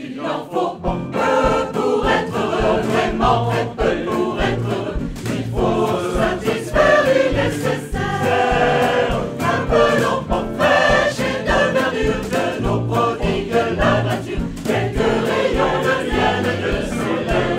Il en faut peu pour être heureux, vraiment très peu pour être heureux. Il faut satisfaire les nécessaires. Un peu d'emploi fraîche et de verdure de nos prodigue la nature. Quelques rayons de miel et de soleil.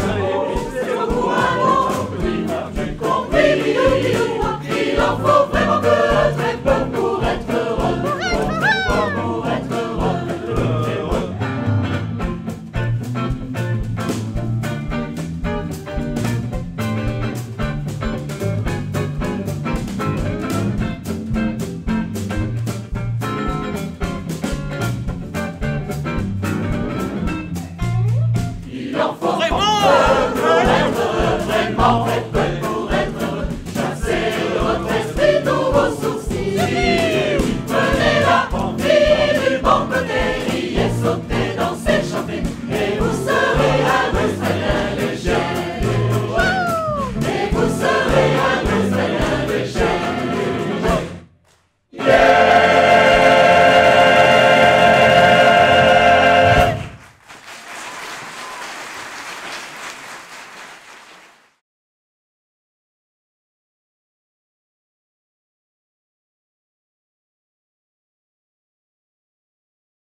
all that